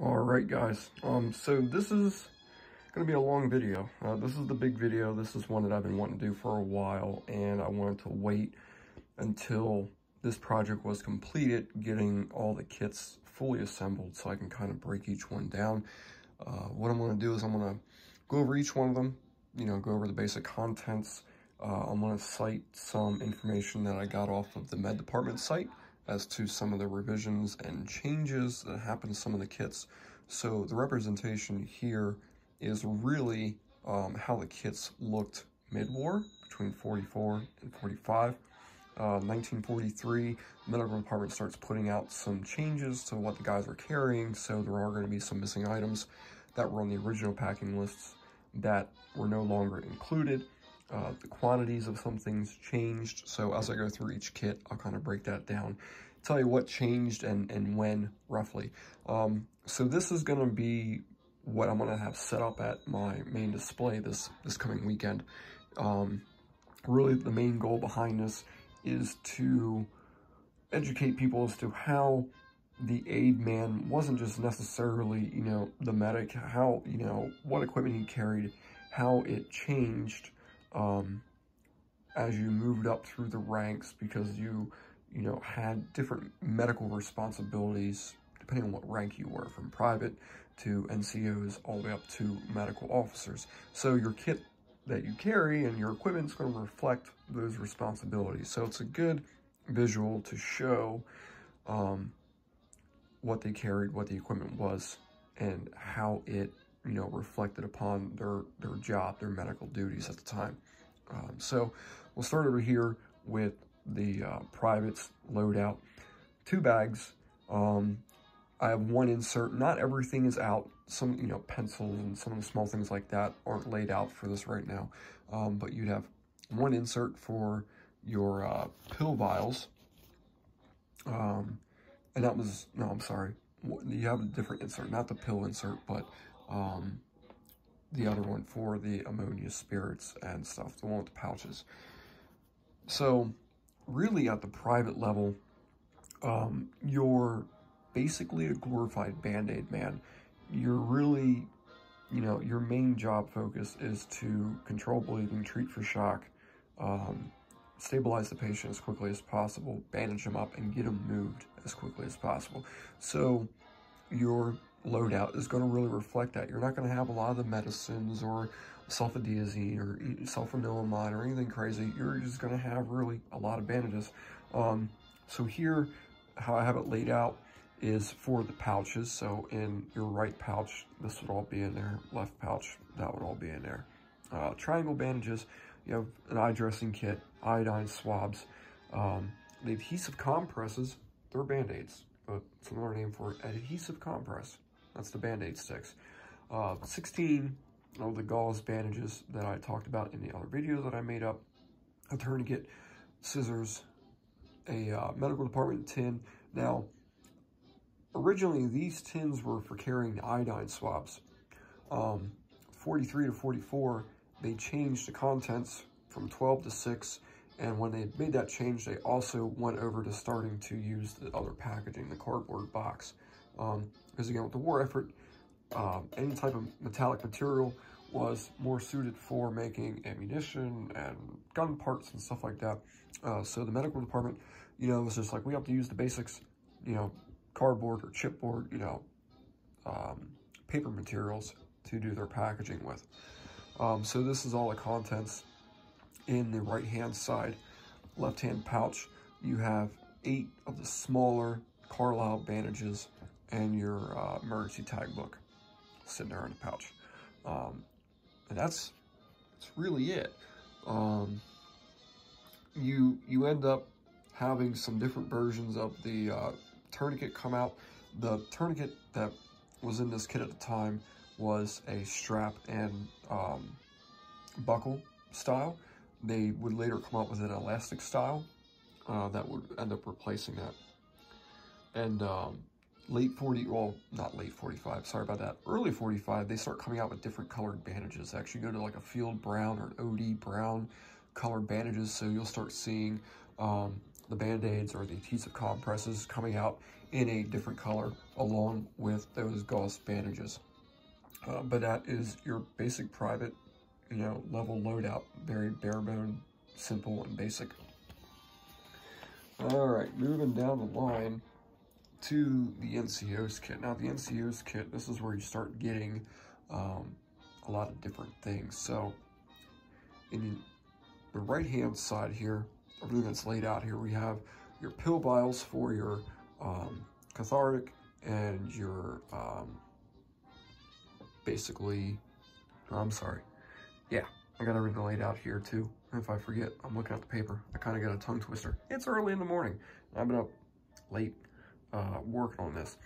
All right, guys. Um, so this is going to be a long video. Uh, this is the big video. This is one that I've been wanting to do for a while, and I wanted to wait until this project was completed, getting all the kits fully assembled so I can kind of break each one down. Uh, what I'm to do is I'm to go over each one of them, you know, go over the basic contents. Uh, I'm to cite some information that I got off of the med department site as to some of the revisions and changes that happened to some of the kits. So the representation here is really um, how the kits looked mid-war between 44 and 45. Uh, 1943, the medical department starts putting out some changes to what the guys were carrying, so there are going to be some missing items that were on the original packing lists that were no longer included. Uh, the quantities of some things changed, so as I go through each kit, I'll kind of break that down, tell you what changed and, and when, roughly. Um, so this is going to be what I'm going to have set up at my main display this, this coming weekend. Um, really, the main goal behind this is to educate people as to how the aid man wasn't just necessarily, you know, the medic, how, you know, what equipment he carried, how it changed um, as you moved up through the ranks because you, you know, had different medical responsibilities depending on what rank you were, from private to NCOs all the way up to medical officers. So your kit that you carry and your equipment is going to reflect those responsibilities. So it's a good visual to show um, what they carried, what the equipment was, and how it you know, reflected upon their, their job, their medical duties at the time. Um, so we'll start over here with the uh, privates loadout. Two bags. Um, I have one insert. Not everything is out. Some, you know, pencils and some of the small things like that aren't laid out for this right now. Um, but you'd have one insert for your uh, pill vials. Um, and that was, no, I'm sorry. You have a different insert, not the pill insert, but um, the other one for the ammonia spirits and stuff, the one with the pouches. So really at the private level, um, you're basically a glorified Band-Aid man. You're really, you know, your main job focus is to control bleeding, treat for shock, um, stabilize the patient as quickly as possible, bandage them up, and get them moved as quickly as possible. So your loadout is going to really reflect that. You're not going to have a lot of the medicines or sulfadiazine or sulfanilamide or anything crazy. You're just going to have really a lot of bandages. Um, so here, how I have it laid out is for the pouches. So in your right pouch, this would all be in there. Left pouch, that would all be in there. Uh, triangle bandages, you have an eye dressing kit, iodine swabs, um, the adhesive compresses, they're Band-Aids, but it's another name for adhesive compress. That's the Band-Aid sticks. Uh, 16 of the gauze bandages that I talked about in the other video that I made up. A tourniquet, scissors, a uh, medical department tin. Now, originally these tins were for carrying iodine swabs. Um, 43 to 44, they changed the contents from 12 to 6, and when they made that change, they also went over to starting to use the other packaging, the cardboard box. Um, because again, with the war effort, um, any type of metallic material was more suited for making ammunition and gun parts and stuff like that. Uh, so the medical department, you know, was just like, we have to use the basics, you know, cardboard or chipboard, you know, um, paper materials to do their packaging with. Um, so this is all the contents in the right-hand side, left-hand pouch. You have eight of the smaller Carlisle bandages and your uh, emergency tag book sitting there in the pouch. Um, and that's, that's really it. Um, you, you end up having some different versions of the uh, tourniquet come out. The tourniquet that was in this kit at the time was a strap and um, buckle style. They would later come out with an elastic style uh, that would end up replacing that. And um, late 40, well, not late 45, sorry about that, early 45, they start coming out with different colored bandages. They actually go to like a field brown or an OD brown colored bandages, so you'll start seeing um, the Band-Aids or the adhesive compresses coming out in a different color along with those gauze bandages. Uh, but that is your basic private, you know, level loadout. Very bare bone, simple, and basic. All right, moving down the line to the NCO's kit. Now, the NCO's kit, this is where you start getting um, a lot of different things. So, in the right-hand side here, everything that's laid out here, we have your pill vials for your um, cathartic and your um, basically, I'm sorry. Yeah, I got everything laid out here too. If I forget, I'm looking at the paper. I kind of got a tongue twister. It's early in the morning. I've been up late uh, working on this.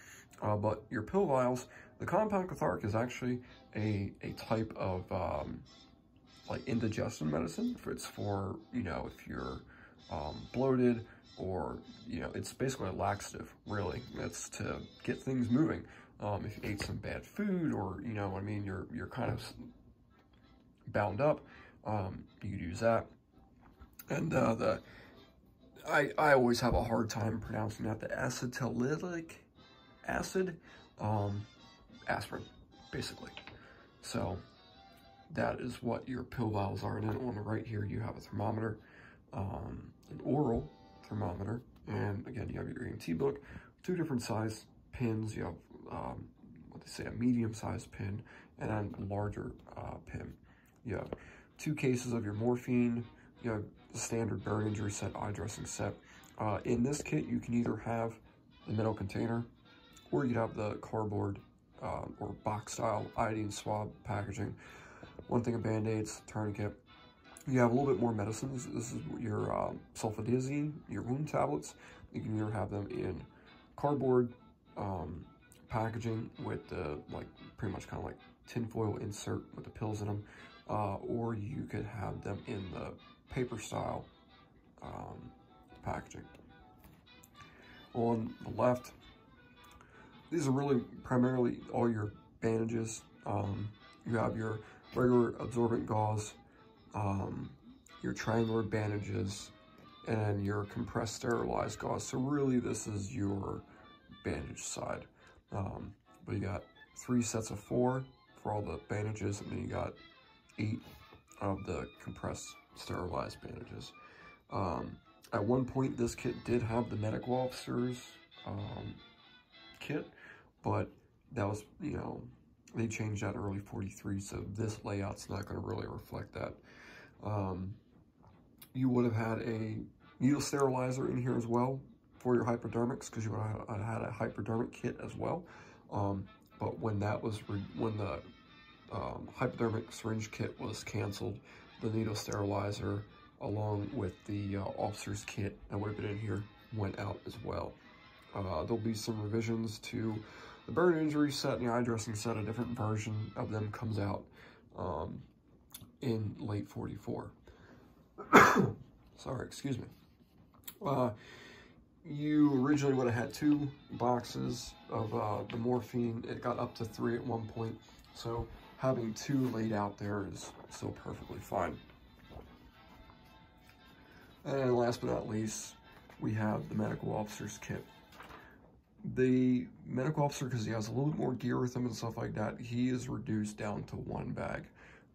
Uh, but your pill vials, the compound cathartic is actually a, a type of um, like indigestion medicine. It's for, you know, if you're um, bloated or, you know, it's basically a laxative, really. It's to get things moving. Um, if you ate some bad food or, you know, I mean, you're, you're kind of bound up, um, you could use that. And uh, the, I, I always have a hard time pronouncing that, the acetylic acid, um, aspirin, basically. So that is what your pill vials are. And then on the right here, you have a thermometer, um, an oral thermometer, and again, you have your EMT book, two different size pins. You have um, what they say, a medium-sized pin and a larger uh, pin. You have two cases of your morphine. You the standard burn injury set, eye dressing set. Uh, in this kit, you can either have the metal container or you'd have the cardboard uh, or box-style iodine swab packaging. One thing of Band-Aids, tourniquet. You have a little bit more medicines. This is your uh, sulfadiazine, your wound tablets. You can either have them in cardboard, um, packaging with the, like, pretty much kind of like tinfoil insert with the pills in them, uh, or you could have them in the paper style um, packaging. On the left, these are really primarily all your bandages. Um, you have your regular absorbent gauze, um, your triangular bandages, and your compressed sterilized gauze. So really this is your bandage side. Um, but you got three sets of four for all the bandages, and then you got eight of the compressed sterilized bandages. Um, at one point, this kit did have the medical officer's um, kit, but that was, you know, they changed that early 43, so this layout's not going to really reflect that. Um, you would have had a needle sterilizer in here as well, for your hypodermics because you would have had a hypodermic kit as well. Um, but when that was, when the um, hypodermic syringe kit was canceled, the needle sterilizer along with the uh, officer's kit that would have been in here went out as well. Uh, there'll be some revisions to the burn injury set and the eye dressing set. A different version of them comes out um, in late 44. Sorry, excuse me. Uh, you originally would have had two boxes of uh, the morphine. It got up to three at one point. So having two laid out there is still perfectly fine. And last but not least, we have the medical officer's kit. The medical officer, because he has a little bit more gear with him and stuff like that, he is reduced down to one bag.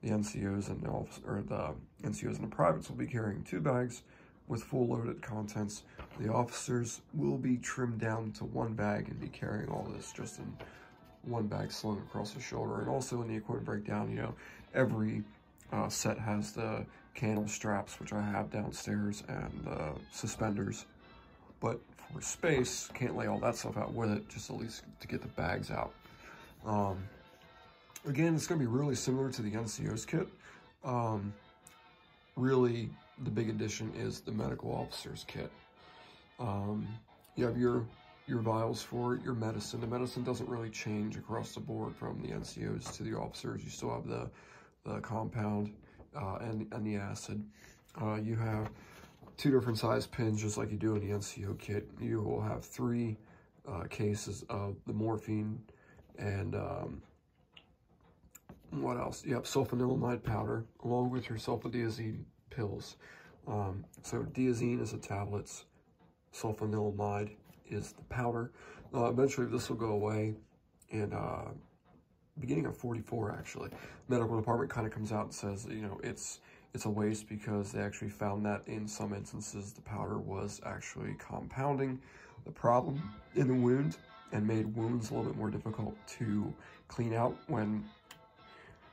The NCOs and the officer, or the NCOs and the privates will be carrying two bags with full loaded contents. The officers will be trimmed down to one bag and be carrying all this just in one bag slung across the shoulder. And also in the equipment breakdown, you know, every uh, set has the candle straps, which I have downstairs, and the suspenders. But for space, can't lay all that stuff out with it, just at least to get the bags out. Um, again, it's going to be really similar to the NCO's kit. Um, really, the big addition is the medical officer's kit. Um, you have your your vials for your medicine. The medicine doesn't really change across the board from the NCOs to the officers. You still have the, the compound uh, and, and the acid. Uh, you have two different size pins just like you do in the NCO kit. You will have three uh, cases of the morphine and um, what else? Have sulfanilamide powder along with your sulfadiazine pills. Um, so diazine is the tablets, sulfanilamide is the powder. Uh, eventually, this will go away in uh, beginning of 44, actually. Medical department kind of comes out and says, you know, it's it's a waste because they actually found that in some instances the powder was actually compounding the problem in the wound and made wounds a little bit more difficult to clean out when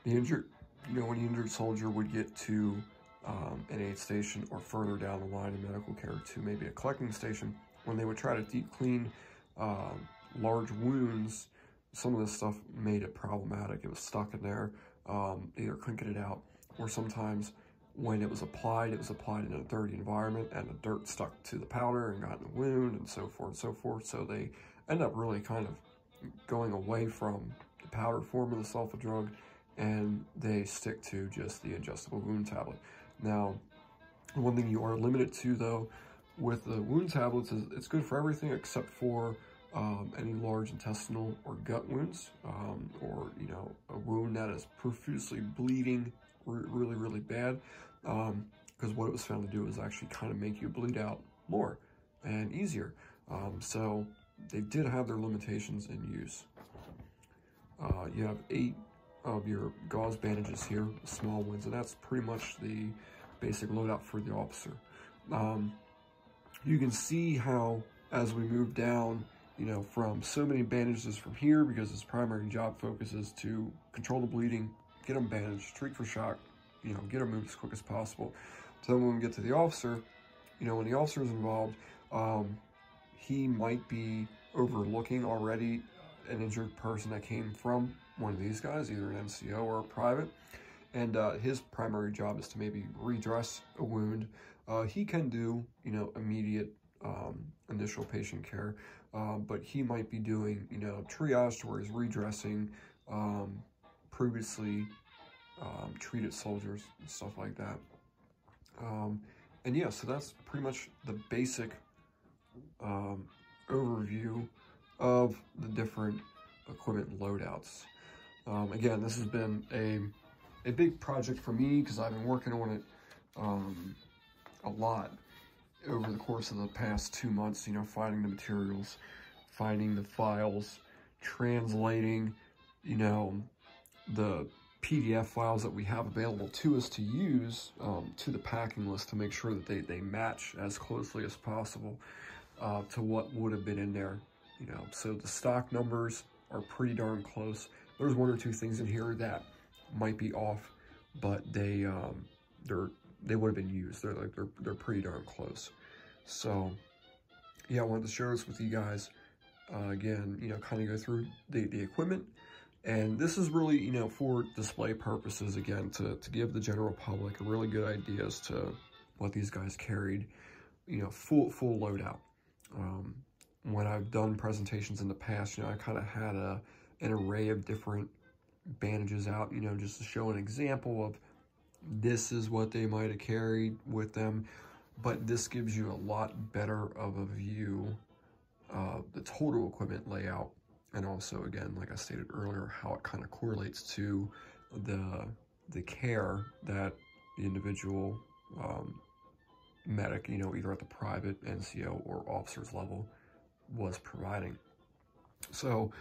the injured, you know, when the injured soldier would get to um, an aid station or further down the line in medical care to maybe a collecting station, when they would try to deep clean uh, large wounds, some of this stuff made it problematic. It was stuck in there. Um, either get it out, or sometimes when it was applied, it was applied in a dirty environment and the dirt stuck to the powder and got in the wound and so forth and so forth. So they end up really kind of going away from the powder form of the sulfa drug and they stick to just the ingestible wound tablet. Now, one thing you are limited to though with the wound tablets it's good for everything except for um, any large intestinal or gut wounds um, or, you know, a wound that is profusely bleeding really, really bad because um, what it was found to do is actually kind of make you bleed out more and easier. Um, so they did have their limitations in use. Uh, you have eight of your gauze bandages here, small ones, and that's pretty much the basic loadout for the officer. Um, you can see how as we move down, you know, from so many bandages from here because his primary job focus is to control the bleeding, get him bandaged, treat for shock, you know, get him moved as quick as possible. So then when we get to the officer, you know, when the officer is involved, um, he might be overlooking already an injured person that came from one of these guys, either an NCO or a private. And uh, his primary job is to maybe redress a wound. Uh, he can do, you know, immediate um, initial patient care, uh, but he might be doing, you know, triage to where he's redressing um, previously um, treated soldiers and stuff like that. Um, and yeah, so that's pretty much the basic um, overview of the different equipment loadouts. Um, again, this has been a, a big project for me because I've been working on it a lot over the course of the past two months, you know, finding the materials, finding the files, translating, you know, the PDF files that we have available to us to use um, to the packing list to make sure that they, they match as closely as possible uh, to what would have been in there. You know, so the stock numbers are pretty darn close. There's one or two things in here that might be off, but they um, they're they would have been used. They're like they're they're pretty darn close. So yeah, I wanted to share this with you guys. Uh, again, you know, kind of go through the the equipment and this is really, you know, for display purposes, again, to, to give the general public a really good idea as to what these guys carried, you know, full, full loadout. Um, when I've done presentations in the past, you know, I kind of had a, an array of different bandages out, you know, just to show an example of this is what they might have carried with them. But this gives you a lot better of a view of the total equipment layout and also again like i stated earlier how it kind of correlates to the the care that the individual um, medic you know either at the private nco or officers level was providing so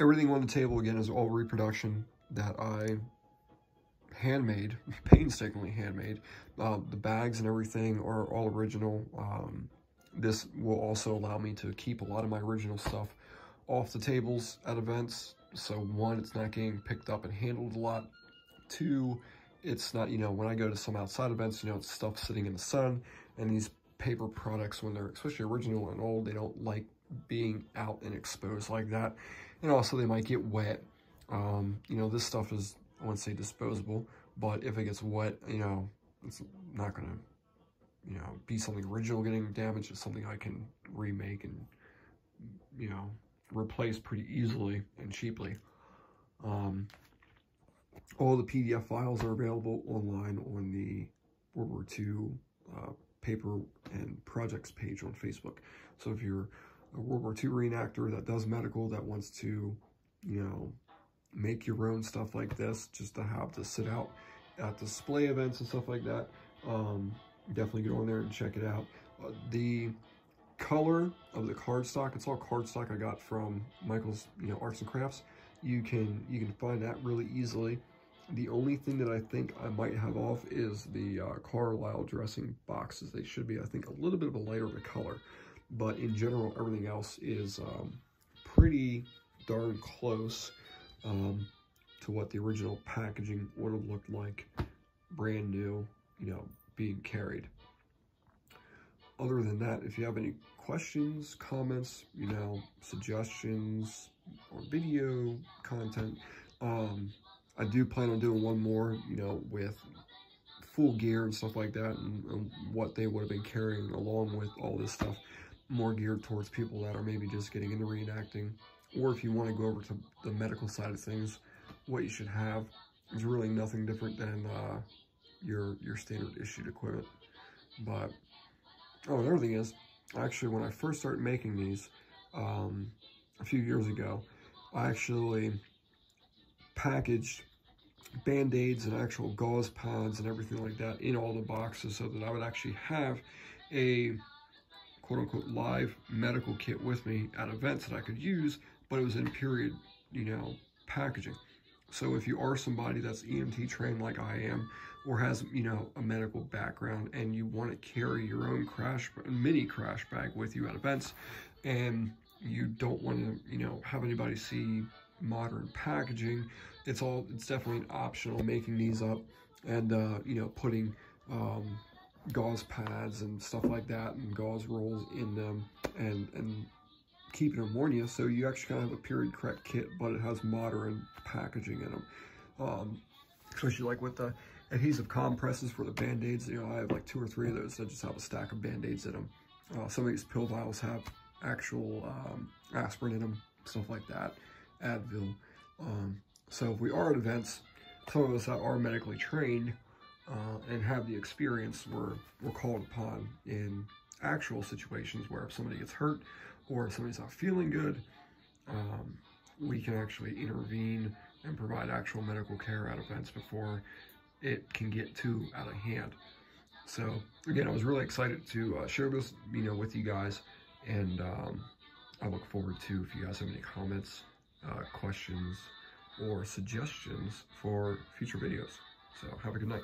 everything on the table again is all reproduction that i handmade painstakingly handmade uh, the bags and everything are all original um, this will also allow me to keep a lot of my original stuff off the tables at events. So one, it's not getting picked up and handled a lot. Two, it's not, you know, when I go to some outside events, you know, it's stuff sitting in the sun. And these paper products, when they're especially original and old, they don't like being out and exposed like that. And also they might get wet. Um, you know, this stuff is, I wouldn't say disposable, but if it gets wet, you know, it's not to, you know, be something original getting damaged. It's something I can remake and, you know, replace pretty easily and cheaply. Um, all the PDF files are available online on the World War II uh, paper and projects page on Facebook. So if you're a World War II reenactor that does medical, that wants to, you know, make your own stuff like this, just to have to sit out at display events and stuff like that, um, definitely get on there and check it out. Uh, the color of the cardstock, it's all cardstock I got from Michael's, you know, Arts and Crafts. You can you can find that really easily. The only thing that I think I might have off is the uh, Carlisle dressing boxes. They should be, I think, a little bit of a lighter of a color. But in general, everything else is um, pretty darn close um, to what the original packaging would have looked like, brand new, you know, being carried. Other than that, if you have any questions, comments, you know, suggestions, or video content, um, I do plan on doing one more, you know, with full gear and stuff like that and, and, what they would have been carrying along with all this stuff more geared towards people that are maybe just getting into reenacting or if you want to go over to the medical side of things what you should have is really nothing different than uh, your your standard issued equipment. But oh another thing is actually when I first started making these um, a few years ago I actually packaged band-aids and actual gauze pads and everything like that in all the boxes so that I would actually have a quote-unquote live medical kit with me at events that I could use, but it was in period, you know, packaging. So if you are somebody that's EMT trained like I am, or has, you know, a medical background and you want to carry your own crash, mini crash bag with you at events, and you don't want to, you know, have anybody see modern packaging, it's all, it's definitely optional making these up and, uh, you know, putting, um, gauze pads and stuff like that and gauze rolls in them and, and keeping them on you. So you actually kind of have a period correct kit, but it has modern packaging in them. Um, especially like with the adhesive compresses for the band-aids. You know, I have like two or three of those that just have a stack of band-aids in them. Uh, some of these pill vials have actual um, aspirin in them, stuff like that, Advil. Um, so if we are at events, some of us that are medically trained uh, and have the experience, we're, we're called upon in actual situations where if somebody gets hurt or if somebody's not feeling good, um, we can actually intervene and provide actual medical care at events before it can get too out of hand. So again, I was really excited to uh, share this, you know, with you guys, and um, I look forward to if you guys have any comments, uh, questions, or suggestions for future videos. So have a good night.